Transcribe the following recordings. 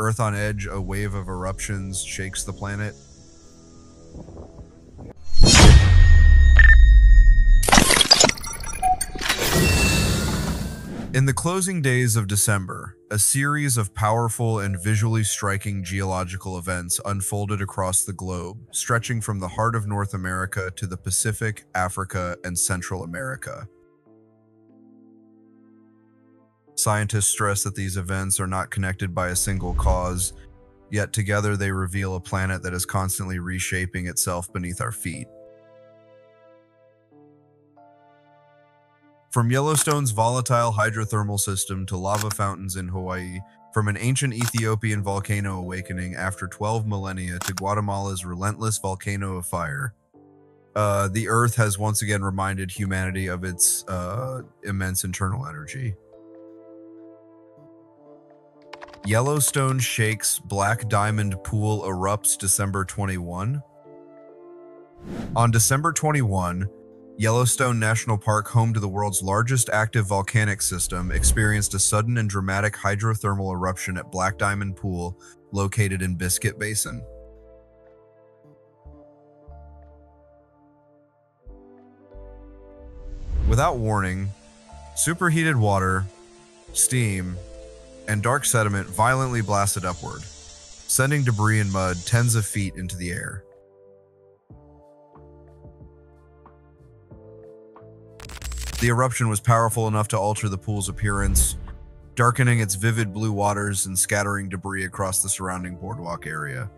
Earth on edge, a wave of eruptions shakes the planet. In the closing days of December, a series of powerful and visually striking geological events unfolded across the globe, stretching from the heart of North America to the Pacific, Africa, and Central America. Scientists stress that these events are not connected by a single cause, yet together they reveal a planet that is constantly reshaping itself beneath our feet. From Yellowstone's volatile hydrothermal system to lava fountains in Hawaii, from an ancient Ethiopian volcano awakening after 12 millennia to Guatemala's relentless volcano of fire, uh, the Earth has once again reminded humanity of its uh, immense internal energy. Yellowstone shakes Black Diamond Pool erupts December 21. On December 21, Yellowstone National Park, home to the world's largest active volcanic system, experienced a sudden and dramatic hydrothermal eruption at Black Diamond Pool, located in Biscuit Basin. Without warning, superheated water, steam, and dark sediment violently blasted upward, sending debris and mud tens of feet into the air. The eruption was powerful enough to alter the pool's appearance, darkening its vivid blue waters and scattering debris across the surrounding boardwalk area.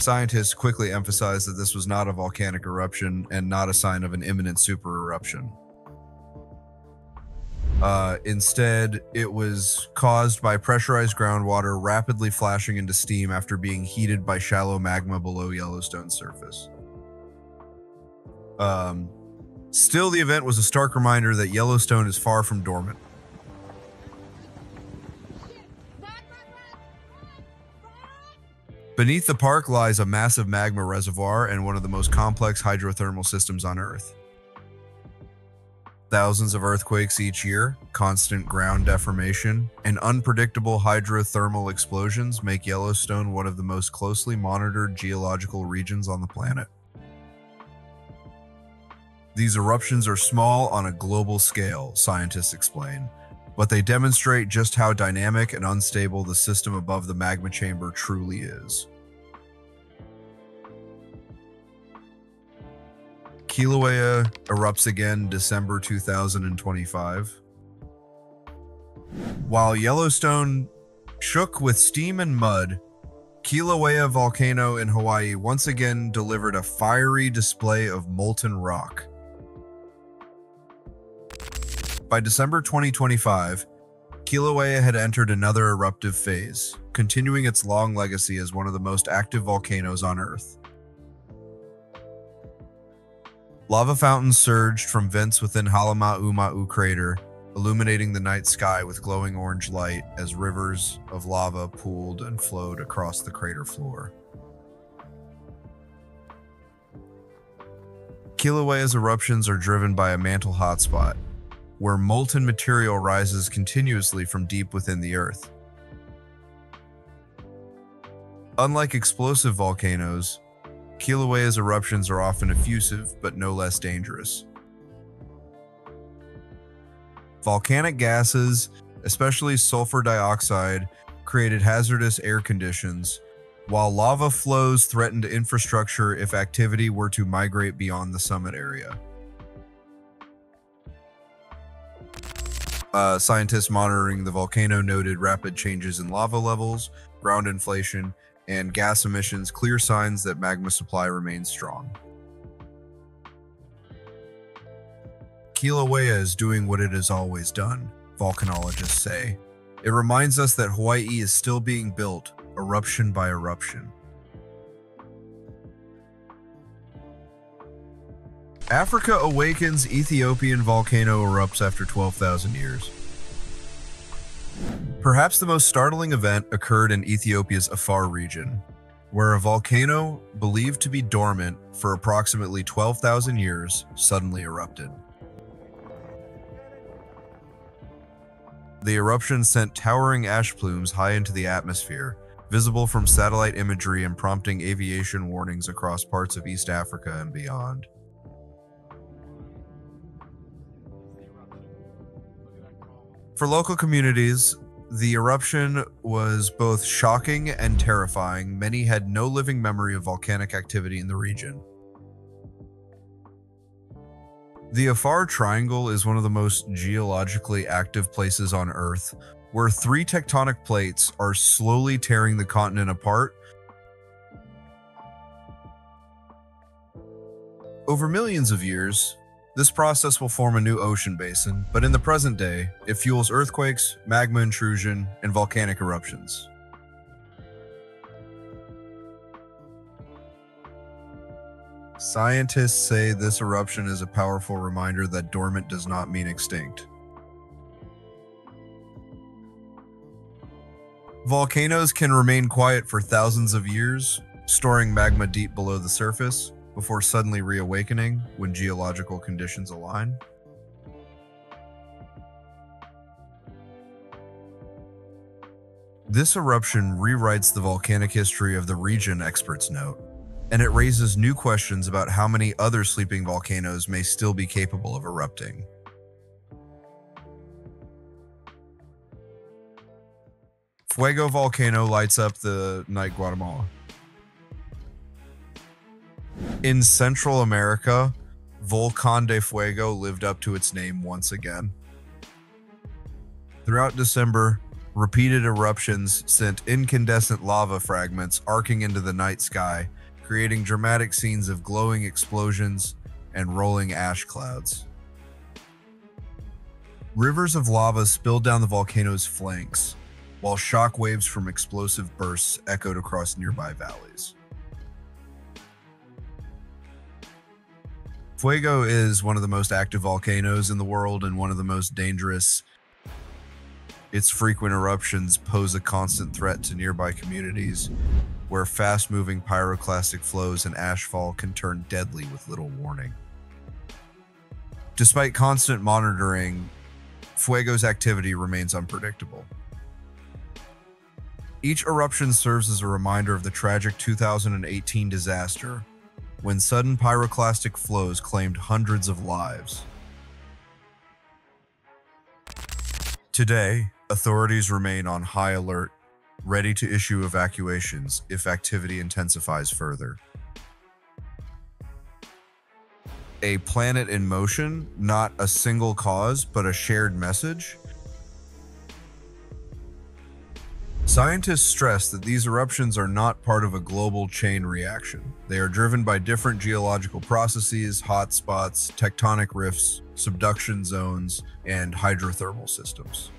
Scientists quickly emphasized that this was not a volcanic eruption and not a sign of an imminent super eruption. Uh, instead, it was caused by pressurized groundwater rapidly flashing into steam after being heated by shallow magma below Yellowstone's surface. Um, still, the event was a stark reminder that Yellowstone is far from dormant. Beneath the park lies a massive magma reservoir and one of the most complex hydrothermal systems on Earth. Thousands of earthquakes each year, constant ground deformation, and unpredictable hydrothermal explosions make Yellowstone one of the most closely monitored geological regions on the planet. These eruptions are small on a global scale, scientists explain, but they demonstrate just how dynamic and unstable the system above the magma chamber truly is. Kilauea erupts again December 2025. While Yellowstone shook with steam and mud, Kilauea volcano in Hawaii once again delivered a fiery display of molten rock. By December 2025, Kilauea had entered another eruptive phase, continuing its long legacy as one of the most active volcanoes on Earth. Lava fountains surged from vents within Halemaumau crater, illuminating the night sky with glowing orange light as rivers of lava pooled and flowed across the crater floor. Kilauea's eruptions are driven by a mantle hotspot, where molten material rises continuously from deep within the earth. Unlike explosive volcanoes, Kilauea's eruptions are often effusive but no less dangerous. Volcanic gases, especially sulfur dioxide, created hazardous air conditions, while lava flows threatened infrastructure if activity were to migrate beyond the summit area. Uh, scientists monitoring the volcano noted rapid changes in lava levels, ground inflation, and gas emissions, clear signs that magma supply remains strong. Kilauea is doing what it has always done, volcanologists say. It reminds us that Hawaii is still being built, eruption by eruption. Africa awakens, Ethiopian volcano erupts after 12,000 years. Perhaps the most startling event occurred in Ethiopia's Afar region, where a volcano believed to be dormant for approximately 12,000 years suddenly erupted. The eruption sent towering ash plumes high into the atmosphere, visible from satellite imagery and prompting aviation warnings across parts of East Africa and beyond. For local communities, the eruption was both shocking and terrifying. Many had no living memory of volcanic activity in the region. The Afar Triangle is one of the most geologically active places on Earth, where three tectonic plates are slowly tearing the continent apart. Over millions of years, this process will form a new ocean basin, but in the present day, it fuels earthquakes, magma intrusion, and volcanic eruptions. Scientists say this eruption is a powerful reminder that dormant does not mean extinct. Volcanoes can remain quiet for thousands of years, storing magma deep below the surface, before suddenly reawakening when geological conditions align. This eruption rewrites the volcanic history of the region, experts note, and it raises new questions about how many other sleeping volcanoes may still be capable of erupting. Fuego volcano lights up the night Guatemala. In Central America, Volcan de Fuego lived up to its name once again. Throughout December, repeated eruptions sent incandescent lava fragments arcing into the night sky, creating dramatic scenes of glowing explosions and rolling ash clouds. Rivers of lava spilled down the volcano's flanks, while shock waves from explosive bursts echoed across nearby valleys. Fuego is one of the most active volcanoes in the world and one of the most dangerous. Its frequent eruptions pose a constant threat to nearby communities, where fast moving pyroclastic flows and ashfall can turn deadly with little warning. Despite constant monitoring, Fuego's activity remains unpredictable. Each eruption serves as a reminder of the tragic 2018 disaster when sudden pyroclastic flows claimed hundreds of lives. Today, authorities remain on high alert, ready to issue evacuations if activity intensifies further. A planet in motion, not a single cause, but a shared message, Scientists stress that these eruptions are not part of a global chain reaction. They are driven by different geological processes, hotspots, tectonic rifts, subduction zones, and hydrothermal systems.